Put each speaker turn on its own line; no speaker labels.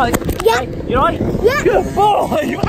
right?
Yeah.
Hey, you right?
Yeah.
Good boy.